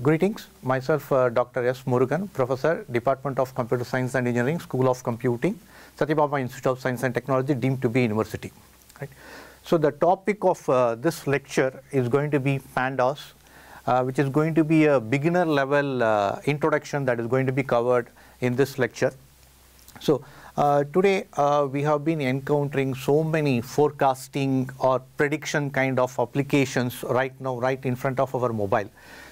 Greetings, myself uh, Dr. S. Murugan, Professor, Department of Computer Science and Engineering, School of Computing, Sathyabama Institute of Science and Technology, deemed to be university. Right? So the topic of uh, this lecture is going to be pandas, uh, which is going to be a beginner level uh, introduction that is going to be covered in this lecture. So uh, today uh, we have been encountering so many forecasting or prediction kind of applications right now, right in front of our mobile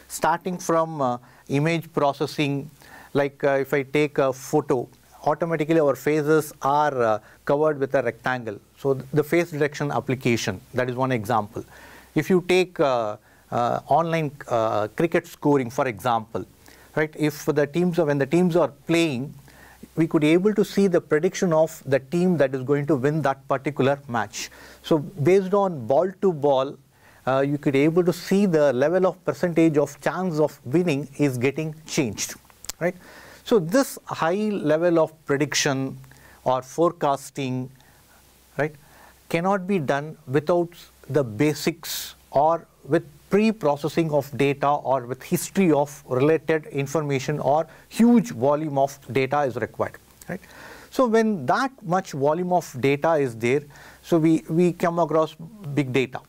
starting from uh, image processing, like uh, if I take a photo, automatically our faces are uh, covered with a rectangle. So th the face detection application, that is one example. If you take uh, uh, online uh, cricket scoring, for example, right? If the teams are, when the teams are playing, we could able to see the prediction of the team that is going to win that particular match. So based on ball to ball, uh, you could able to see the level of percentage of chance of winning is getting changed, right? So this high level of prediction or forecasting, right, cannot be done without the basics or with pre-processing of data or with history of related information or huge volume of data is required, right? So when that much volume of data is there, so we, we come across big data?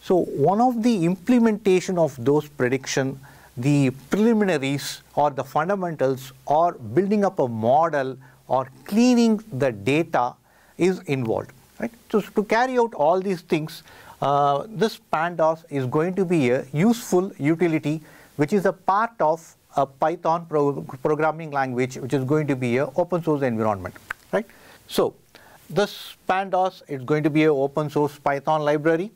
So one of the implementation of those prediction, the preliminaries or the fundamentals or building up a model or cleaning the data is involved. Right? So to carry out all these things, uh, this pandas is going to be a useful utility which is a part of a Python pro programming language which is going to be a open source environment. Right? So this pandas is going to be an open source Python library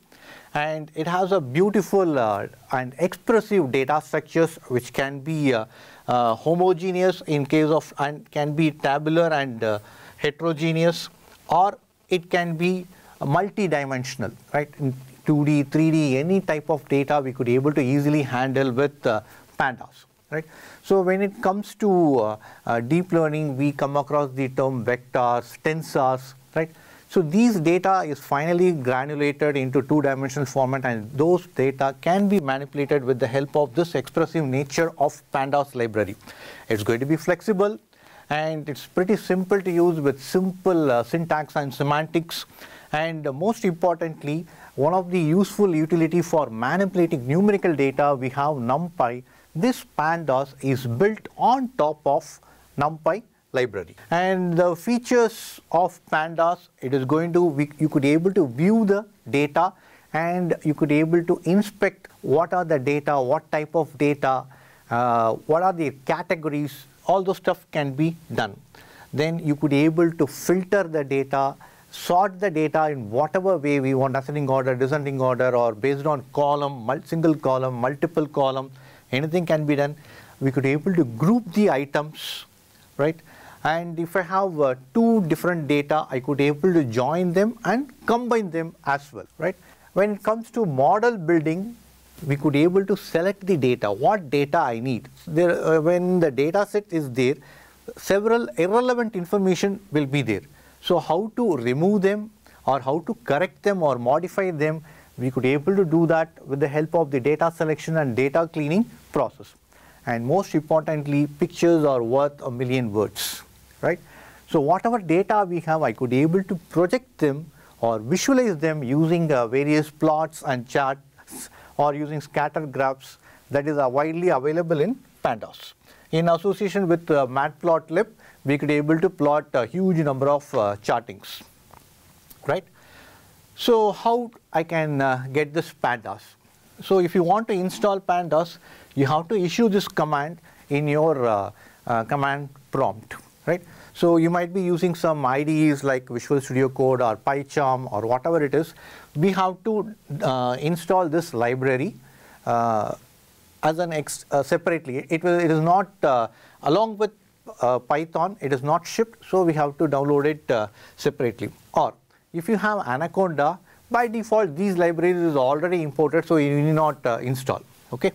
and it has a beautiful uh, and expressive data structures which can be uh, uh, homogeneous in case of and can be tabular and uh, heterogeneous or it can be multi-dimensional right? In 2d 3d any type of data we could able to easily handle with uh, pandas right? So when it comes to uh, deep learning we come across the term vectors tensors right so these data is finally granulated into two-dimensional format and those data can be manipulated with the help of this expressive nature of pandas library. It's going to be flexible and it's pretty simple to use with simple uh, syntax and semantics and uh, most importantly one of the useful utility for manipulating numerical data we have NumPy. This pandas is built on top of NumPy library. And the features of pandas, it is going to, we, you could be able to view the data and you could be able to inspect what are the data, what type of data, uh, what are the categories, all those stuff can be done. Then you could be able to filter the data, sort the data in whatever way we want, ascending order, descending order, or based on column, single column, multiple column, anything can be done. We could be able to group the items, right? And if I have uh, two different data, I could able to join them and combine them as well, right? When it comes to model building, we could able to select the data, what data I need. There, uh, when the data set is there, several irrelevant information will be there. So how to remove them or how to correct them or modify them, we could able to do that with the help of the data selection and data cleaning process. And most importantly, pictures are worth a million words right? So whatever data we have, I could be able to project them or visualize them using uh, various plots and charts or using scatter graphs that is uh, widely available in pandas. In association with uh, matplotlib, we could able to plot a huge number of uh, chartings, right? So how I can uh, get this pandas? So if you want to install pandas, you have to issue this command in your uh, command prompt right? So you might be using some IDEs like Visual Studio Code or PyCharm or whatever it is. We have to uh, install this library uh, as an ex uh, separately. It will. It is not uh, along with uh, Python. It is not shipped, so we have to download it uh, separately. Or if you have Anaconda, by default these libraries is already imported, so you need not install. Okay.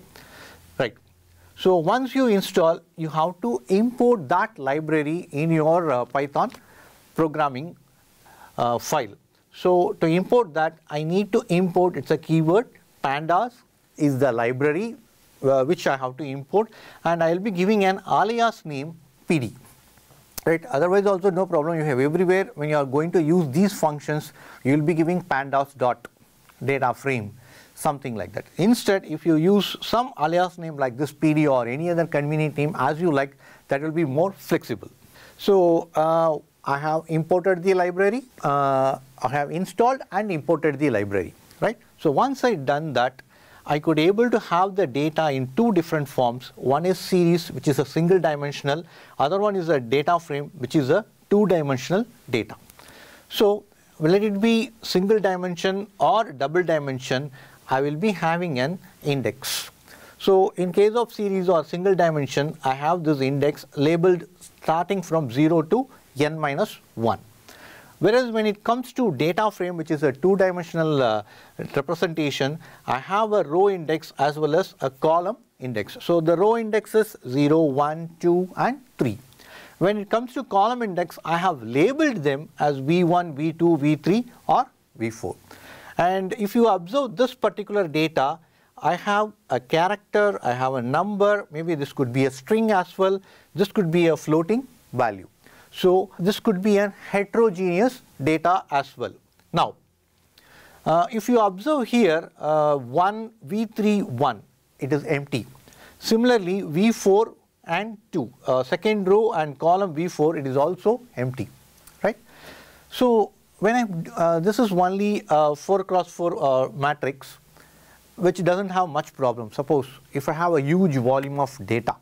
So once you install, you have to import that library in your uh, Python programming uh, file. So to import that, I need to import, it's a keyword, pandas is the library uh, which I have to import and I will be giving an alias name PD. Right. Otherwise also no problem you have everywhere when you are going to use these functions you will be giving pandas dot data frame something like that. Instead if you use some alias name like this PD or any other convenient name as you like that will be more flexible. So uh, I have imported the library, uh, I have installed and imported the library, right? So once I done that, I could able to have the data in two different forms. One is series, which is a single dimensional. Other one is a data frame, which is a two dimensional data. So let it be single dimension or double dimension, I will be having an index. So in case of series or single dimension, I have this index labeled starting from 0 to n minus 1. Whereas when it comes to data frame, which is a two-dimensional uh, representation, I have a row index as well as a column index. So the row index is 0, 1, 2 and 3. When it comes to column index, I have labeled them as V1, V2, V3 or V4. And if you observe this particular data, I have a character, I have a number, maybe this could be a string as well, this could be a floating value. So this could be an heterogeneous data as well. Now, uh, if you observe here uh, 1 V3 1 it is empty. Similarly V4 and 2 uh, second row and column V4 it is also empty right. So when I uh, this is only a 4 cross 4 uh, matrix which doesn't have much problem. Suppose if I have a huge volume of data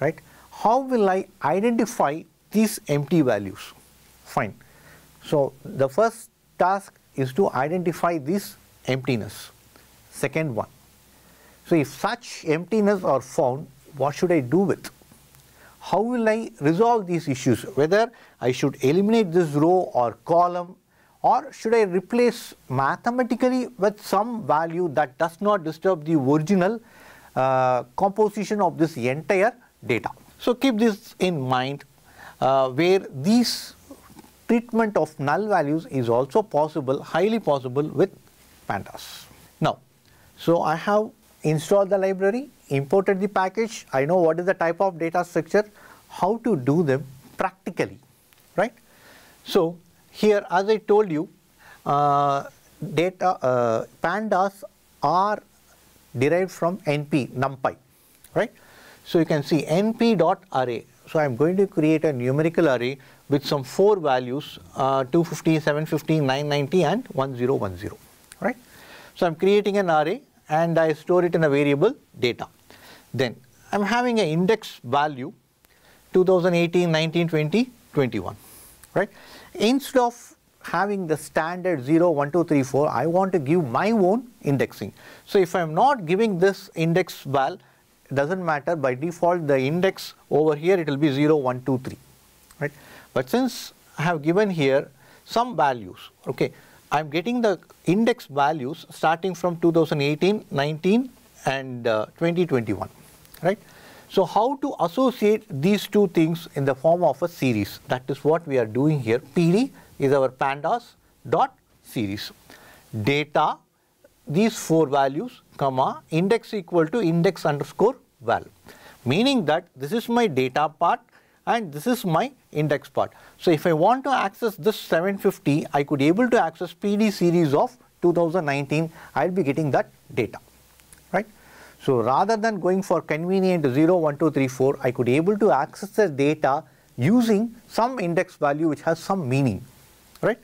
right how will I identify these empty values. Fine. So the first task is to identify this emptiness. Second one. So if such emptiness are found, what should I do with? How will I resolve these issues? Whether I should eliminate this row or column or should I replace mathematically with some value that does not disturb the original uh, composition of this entire data. So keep this in mind uh, where these treatment of null values is also possible, highly possible with pandas. Now, so I have installed the library, imported the package, I know what is the type of data structure, how to do them practically, right? So here as I told you, uh, data uh, pandas are derived from NP, NumPy, right? So you can see np dot array so I'm going to create a numerical array with some four values uh, 250, 750, 990 and 1010 right. So I'm creating an array and I store it in a variable data. Then I'm having an index value 2018, 19, 20, 21 right. Instead of having the standard 0, 1, 2, 3, 4, I want to give my own indexing. So if I'm not giving this index val, it doesn't matter. By default the index over here it will be 0 1 2 3 right? But since I have given here some values okay I am getting the index values starting from 2018 19 and uh, 2021 right so how to associate these two things in the form of a series? That is what we are doing here. PD is our pandas dot series. Data these four values comma index equal to index underscore val. Meaning that this is my data part and this is my index part. So if I want to access this 750 I could able to access PD series of 2019 I will be getting that data. So rather than going for convenient 0, 1, 2, 3, 4 I could able to access the data using some index value which has some meaning right.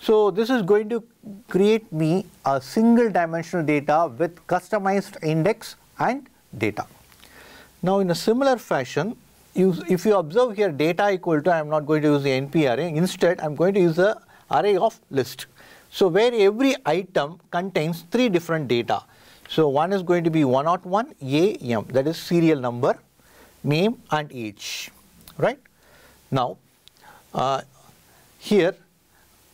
So this is going to create me a single dimensional data with customized index and data. Now in a similar fashion, if you observe here data equal to, I am not going to use the NP array, instead I am going to use the array of list. So where every item contains three different data. So one is going to be 101 AM, that is serial number, name and age, right. Now uh, here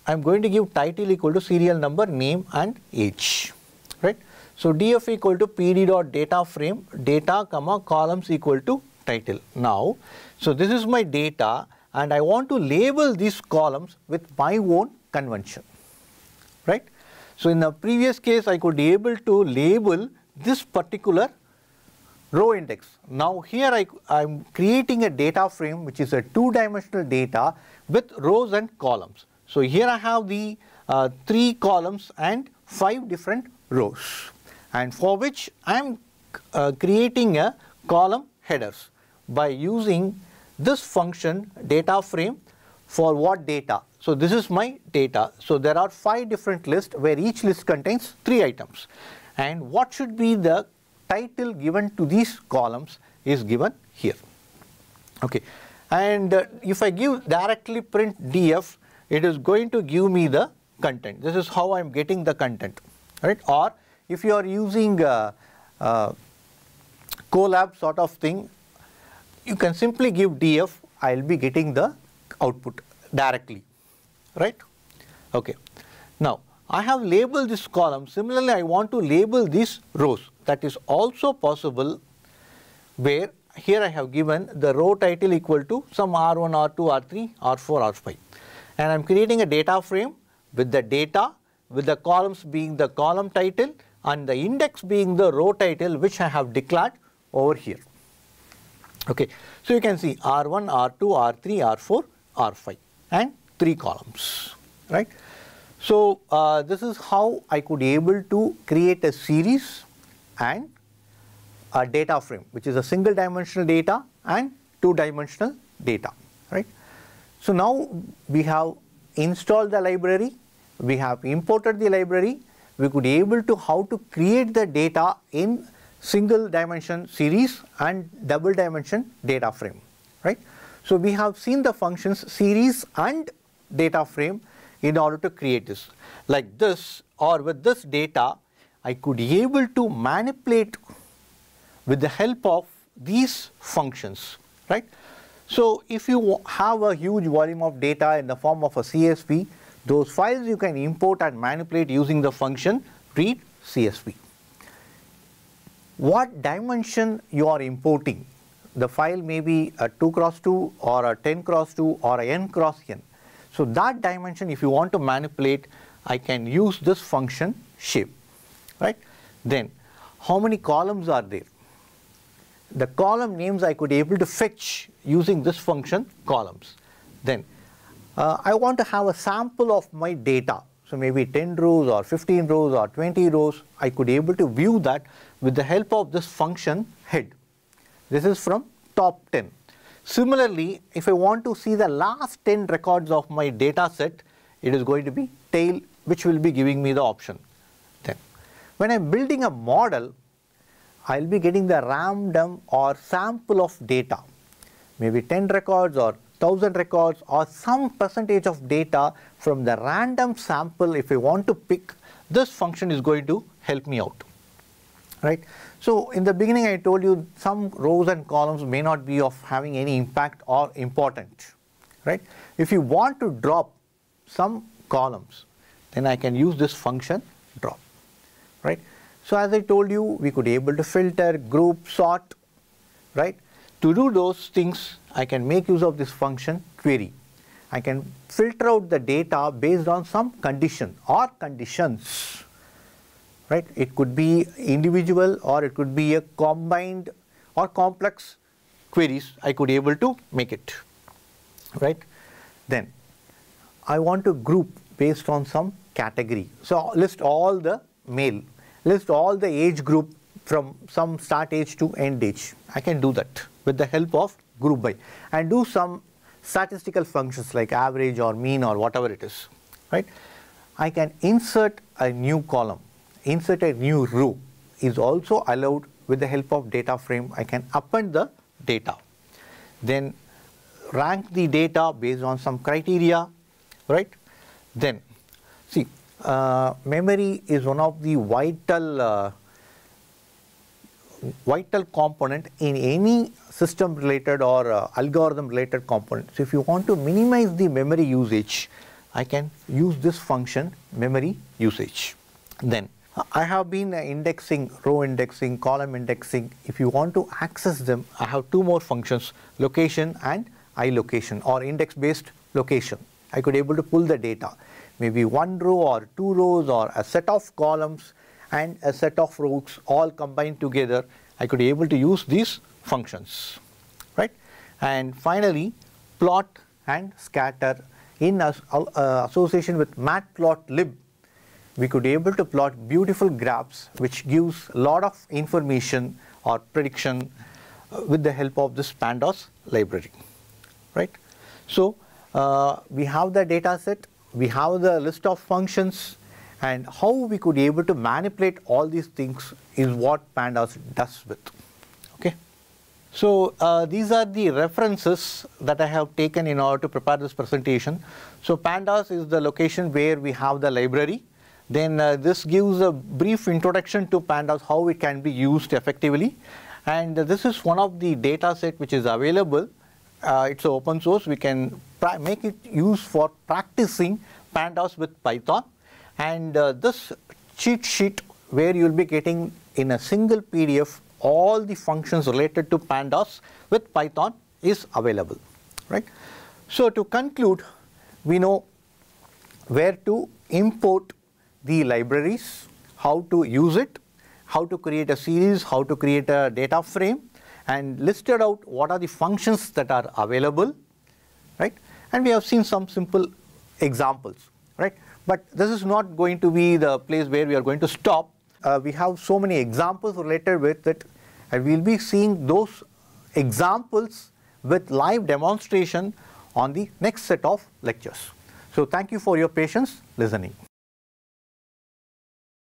I am going to give title equal to serial number, name and age, right. So df equal to pd dot data frame, data comma columns equal to title. Now, so this is my data and I want to label these columns with my own convention, right. So in the previous case I could be able to label this particular row index. Now here I, I'm creating a data frame which is a two-dimensional data with rows and columns. So here I have the uh, three columns and five different rows and for which I am uh, creating a column headers by using this function data frame for what data. So this is my data. So there are five different lists where each list contains three items and what should be the title given to these columns is given here. Okay. And uh, if I give directly print df, it is going to give me the content. This is how I am getting the content, right? Or if you are using uh, uh, Colab sort of thing, you can simply give df, I will be getting the output directly, right? Okay. Now, I have labeled this column. Similarly, I want to label these rows. That is also possible where here I have given the row title equal to some R1, R2, R3, R4, R5. And I am creating a data frame with the data, with the columns being the column title and the index being the row title which I have declared over here. Okay. So, you can see R1, R2, R3, R4, R5 and 3 columns, right. So, uh, this is how I could able to create a series and a data frame which is a single dimensional data and two dimensional data, right. So, now we have installed the library, we have imported the library, we could able to how to create the data in single dimension series and double dimension data frame, right. So, we have seen the functions series and data frame in order to create this. Like this or with this data, I could be able to manipulate with the help of these functions, right. So, if you have a huge volume of data in the form of a CSV, those files you can import and manipulate using the function read CSV what dimension you are importing. The file may be a 2 cross 2 or a 10 cross 2 or a n cross n. So that dimension if you want to manipulate I can use this function shape right. Then how many columns are there? The column names I could able to fetch using this function columns. Then uh, I want to have a sample of my data so maybe 10 rows or 15 rows or 20 rows, I could able to view that with the help of this function head. This is from top 10. Similarly, if I want to see the last 10 records of my data set, it is going to be tail which will be giving me the option. Then, when I'm building a model, I'll be getting the random or sample of data, maybe 10 records or 1000 records or some percentage of data from the random sample. If I want to pick this function is going to help me out right. So, in the beginning I told you some rows and columns may not be of having any impact or important right. If you want to drop some columns then I can use this function drop right. So, as I told you we could able to filter, group, sort right. To do those things I can make use of this function query. I can filter out the data based on some condition or conditions right. It could be individual or it could be a combined or complex queries I could able to make it right. Then I want to group based on some category. So list all the male, list all the age group from some start age to end age. I can do that with the help of group by and do some statistical functions like average or mean or whatever it is, right? I can insert a new column, insert a new row is also allowed with the help of data frame. I can append the data. Then rank the data based on some criteria, right? Then see, uh, memory is one of the vital uh, vital component in any system related or uh, algorithm related component. So if you want to minimize the memory usage, I can use this function memory usage. Then I have been uh, indexing, row indexing, column indexing. If you want to access them, I have two more functions, location and iLocation or index based location. I could able to pull the data, maybe one row or two rows or a set of columns and a set of rows all combined together, I could able to use these functions, right? And finally, plot and scatter in uh, association with matplotlib, we could be able to plot beautiful graphs which gives a lot of information or prediction uh, with the help of this pandas library, right? So uh, we have the data set, we have the list of functions, and how we could be able to manipulate all these things is what pandas does with. Okay. So uh, these are the references that I have taken in order to prepare this presentation. So pandas is the location where we have the library. Then uh, this gives a brief introduction to pandas, how it can be used effectively. And this is one of the data set which is available. Uh, it's open source. We can make it use for practicing pandas with Python. And uh, this cheat sheet where you will be getting in a single PDF all the functions related to pandas with Python is available, right? So to conclude, we know where to import the libraries, how to use it, how to create a series, how to create a data frame, and listed out what are the functions that are available, right? And we have seen some simple examples, right? But this is not going to be the place where we are going to stop. Uh, we have so many examples related with it, and we'll be seeing those examples with live demonstration on the next set of lectures. So thank you for your patience listening.